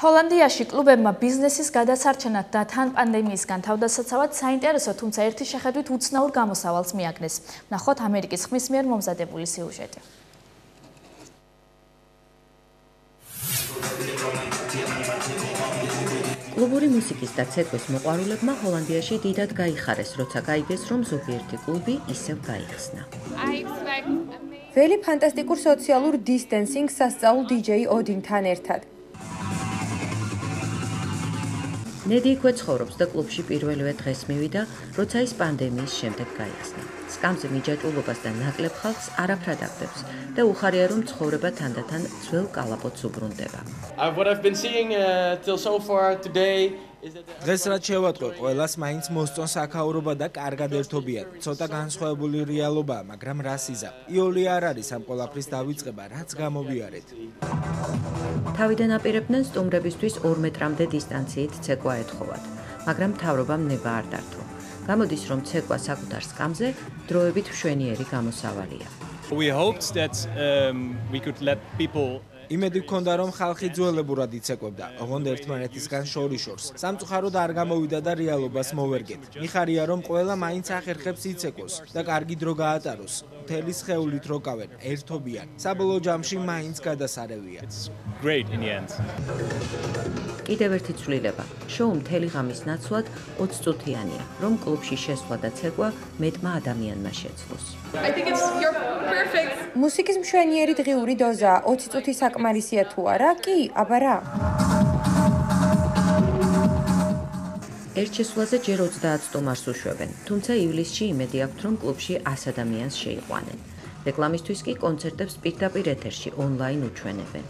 ჰოლანდიაში კლუბებმა ბიზნესის გადასარჩენად და თან პანდემიისგან თავდასაცავად საინტერესო, თუმცა ერთი შეხედვით უცნაურ გამოსავალს მიაგნეს. ნახოთ ამერიკის ხმის მიერ მომზადებული სიუჟეტი. კლუბური მუსიკის და ცეკვის მოყვარულებმა ჰოლანდიაში დიდად გაიხარეს, როცა გაიგეს, რომ ზოგიერთი კლუბი ისევ გაიხსნა. ველი ფანტასტიკურ სოციალურ დისტენსინგს სასწაულ DJ ოდინთან ერთად. ნედი იქვე ცხოვრობს და კლუბში პირველივე დღეს მივიდა, როცა ის პანდემიის შემდეგ გაიხსნა. სკამზე მიჯაჭვულობას და ნაკლებ ხალხს არაფრად აგდებს და უხარია რომ ცხოვრება თანდათან ძველ კალაპოტს უბრუნდება. What I've been seeing uh, till so far today დღეს რაც შევატყვე, ყოველას მაინც მოსწონ საქაურობა და კარგად ერთობიან. ცოტა განსხვავებული რეალობაა, მაგრამ რასიზა. იოლი არ არის ამ ყოლაფრის დავიწყება, რაც გამოვიარეთ. თავიდან აპირებდნენ სტუმრებისთვის 2 მეტრამდე დისტანციით ცეკვა ეთხოვათ, მაგრამ თავრობამ ნება არ დართო. გამოდის რომ ცეკვა საკუთარ სკამზე დროებით მშვენიერი გამოსავალია. We hoped that um we could let people იმედი გქონდა რომ ხალხი ძველებურად იცეკვებდა ოღონდ ერთმანეთისგან შორიშორს სამწუხაროდ არ გამოვიდა და რეალობას მოვერგეთ. მიხარია რომ ყველა მაინც ახერხებს იცეკოს და კარგი დრო გაატაროს. მთელი სხეულით როკავენ ერთობიან. საბოლოო ჯამში მაინც გადასარევია. Great in the end კიდევ ერთი ცვლილება შოუ მთელი ღამის ნაცვლად 20 წუთიანია რომ კლუბში შესვლა და ცეკვა მეტმა ადამიანმა შეძლოს perfect მუსიკის მშვენიერი დღიური დოზა 20 წუთი საკ საკმარისია თუ არა? კი, აბა რა. ერთ შესვლაზე ჯერ 30 სტუმარს უშვებენ, თუმცა ივლისში იმედი აქვთ, რომ კლუბში 100 ადამიანს შეიყვანენ. რეკლამისთვის კი კონცერტებს პირდაპირ ეთერში ონლაინ უჩვენებენ.